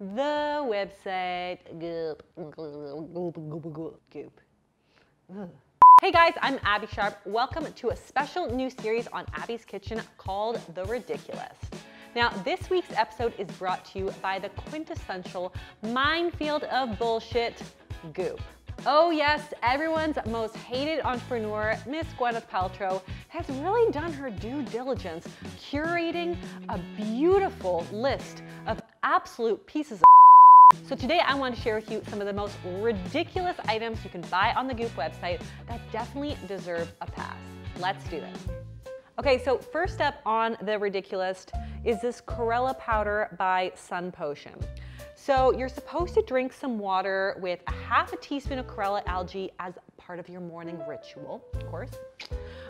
the website Goop. Goop, goop, goop, goop. Ugh. Hey guys, I'm Abbey Sharp. Welcome to a special new series on Abbey's Kitchen called The Ridiculist. Now, this week's episode is brought to you by the quintessential minefield of bullshit, Goop. Oh yes, everyone's most hated entrepreneur, Miss Gwyneth Paltrow, has really done her due diligence curating a beautiful list absolute pieces of so today I want to share with you some of the most ridiculous items you can buy on the Goop website that definitely deserve a pass. Let's do this. Okay, so first up on the Ridiculist is this chlorella powder by Sun Potion. So you're supposed to drink some water with a half a teaspoon of chlorella algae as part of your morning ritual, of course.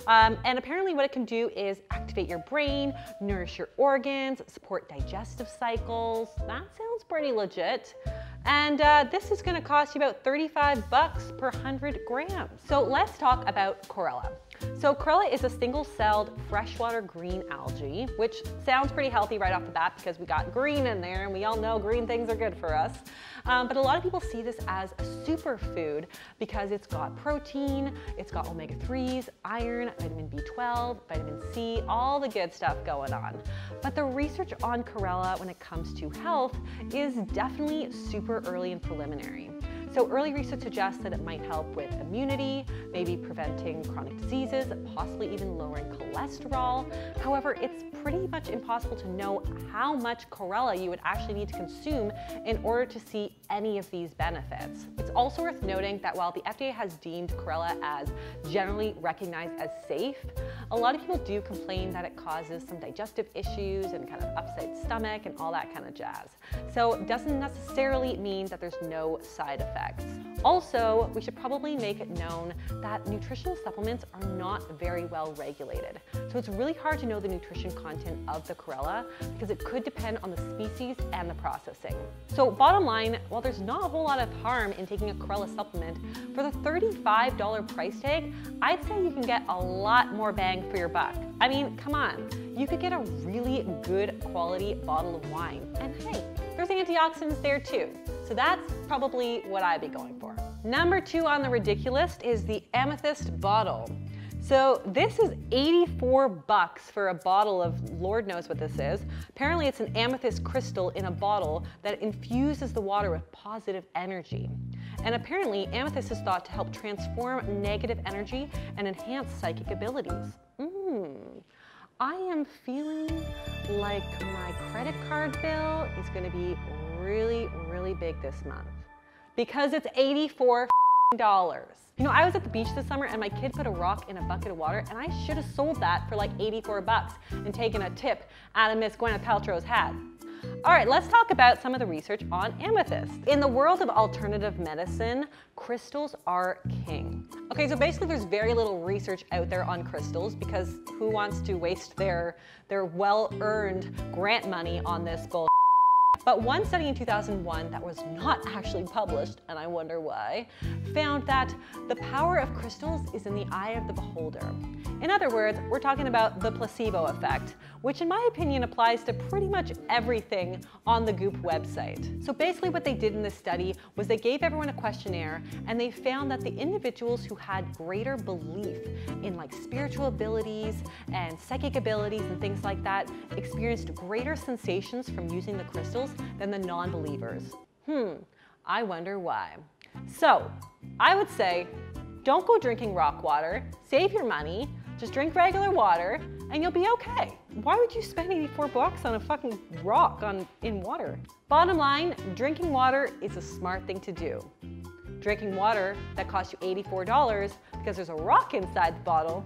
Um, and apparently what it can do is activate your brain, nourish your organs, support digestive cycles. That sounds pretty legit. And uh, this is gonna cost you about 35 bucks per 100 grams. So let's talk about chlorella. So chlorella is a single-celled freshwater green algae, which sounds pretty healthy right off the bat because we got green in there and we all know green things are good for us. Um, but a lot of people see this as a superfood because it's got protein, it's got omega-3s, iron, vitamin B12, vitamin C, all the good stuff going on. But the research on chlorella when it comes to health is definitely super early and preliminary. So early research suggests that it might help with immunity, maybe preventing chronic diseases, possibly even lowering cholesterol. However, it's pretty much impossible to know how much chlorella you would actually need to consume in order to see any of these benefits. It's also worth noting that while the FDA has deemed chlorella as generally recognized as safe, a lot of people do complain that it causes some digestive issues and kind of upset stomach and all that kind of jazz. So it doesn't necessarily mean that there's no side effects effects. Also, we should probably make it known that nutritional supplements are not very well regulated. So it's really hard to know the nutrition content of the chlorella because it could depend on the species and the processing. So bottom line, while there's not a whole lot of harm in taking a chlorella supplement, for the $35 price tag, I'd say you can get a lot more bang for your buck. I mean, come on, you could get a really good quality bottle of wine. And hey, there's antioxidants there too. So that's probably what I'd be going for. Number two on the Ridiculist is the amethyst bottle. So this is 84 bucks for a bottle of Lord knows what this is. Apparently it's an amethyst crystal in a bottle that infuses the water with positive energy. And apparently amethyst is thought to help transform negative energy and enhance psychic abilities. Mmm. I am feeling like my credit card bill is gonna be really, really big this month because it's 84 dollars. You know, I was at the beach this summer and my kid put a rock in a bucket of water and I should have sold that for like 84 bucks and taken a tip out of Miss Gwyneth Paltrow's hat. All right, let's talk about some of the research on amethyst. In the world of alternative medicine, crystals are king. Okay, so basically there's very little research out there on crystals because who wants to waste their, their well-earned grant money on this bull but one study in 2001 that was not actually published, and I wonder why, found that the power of crystals is in the eye of the beholder. In other words, we're talking about the placebo effect, which in my opinion applies to pretty much everything on the Goop website. So basically what they did in this study was they gave everyone a questionnaire and they found that the individuals who had greater belief in like spiritual abilities and psychic abilities and things like that experienced greater sensations from using the crystals than the non-believers. Hmm, I wonder why. So I would say, don't go drinking rock water, save your money, just drink regular water and you'll be okay. Why would you spend 84 bucks on a fucking rock on, in water? Bottom line, drinking water is a smart thing to do. Drinking water that costs you $84 because there's a rock inside the bottle,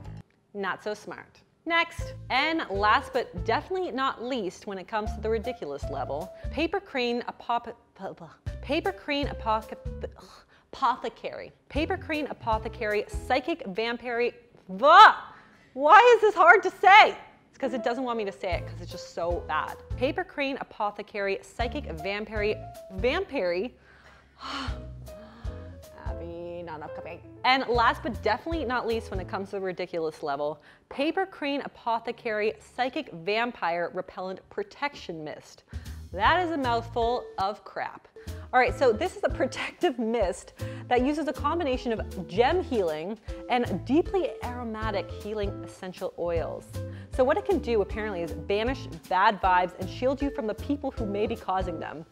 not so smart. Next, and last but definitely not least when it comes to the ridiculous level, paper crane apop paper crane apothecary. Paper crane apothecary psychic vampire why is this hard to say? It's because it doesn't want me to say it because it's just so bad. Paper crane, apothecary, psychic, vampire, vampire. Not coffee. And last but definitely not least when it comes to the ridiculous level, paper crane, apothecary, psychic, vampire, repellent, protection mist. That is a mouthful of crap. All right, so this is a protective mist that uses a combination of gem healing and deeply aromatic healing essential oils. So what it can do apparently is banish bad vibes and shield you from the people who may be causing them.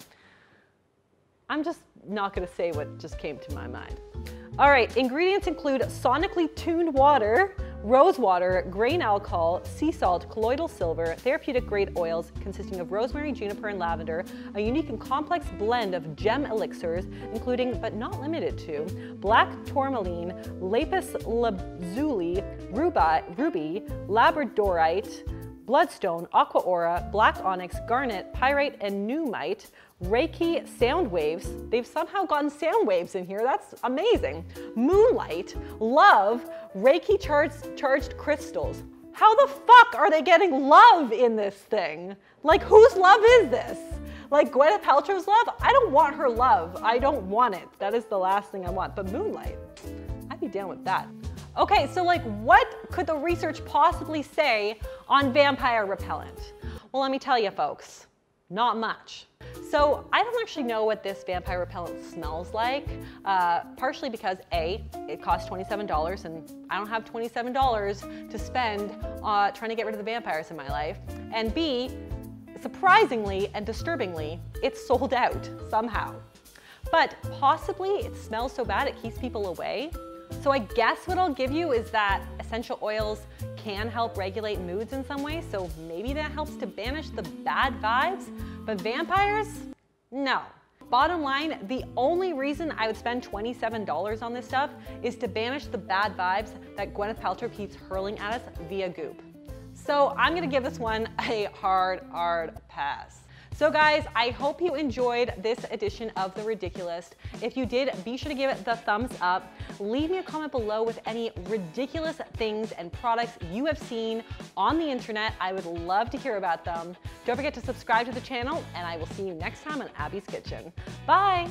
I'm just not gonna say what just came to my mind. All right, ingredients include sonically tuned water, rose water, grain alcohol, sea salt, colloidal silver, therapeutic grade oils consisting of rosemary, juniper, and lavender, a unique and complex blend of gem elixirs, including but not limited to black tourmaline, lapis lazuli, ruby, labradorite, bloodstone, aqua aura, black onyx, garnet, pyrite, and nuummite, Reiki sound waves. They've somehow gotten sound waves in here. That's amazing. Moonlight, love, Reiki charged, charged crystals. How the fuck are they getting love in this thing? Like, whose love is this? Like Gwyneth Paltrow's love? I don't want her love. I don't want it. That is the last thing I want. But Moonlight, I'd be down with that. Okay, so like what could the research possibly say on vampire repellent? Well, let me tell you folks, not much. So I don't actually know what this vampire repellent smells like, uh, partially because A, it costs $27 and I don't have $27 to spend uh, trying to get rid of the vampires in my life. And B, surprisingly and disturbingly, it's sold out somehow. But possibly it smells so bad it keeps people away. So I guess what I'll give you is that essential oils can help regulate moods in some way, so maybe that helps to banish the bad vibes. But vampires? No. Bottom line, the only reason I would spend $27 on this stuff is to banish the bad vibes that Gwyneth Paltrow keeps hurling at us via Goop. So I'm gonna give this one a hard, hard pass. So guys, I hope you enjoyed this edition of The Ridiculist. If you did, be sure to give it the thumbs up. Leave me a comment below with any ridiculous things and products you have seen on the internet. I would love to hear about them. Don't forget to subscribe to the channel and I will see you next time on Abbey's Kitchen. Bye!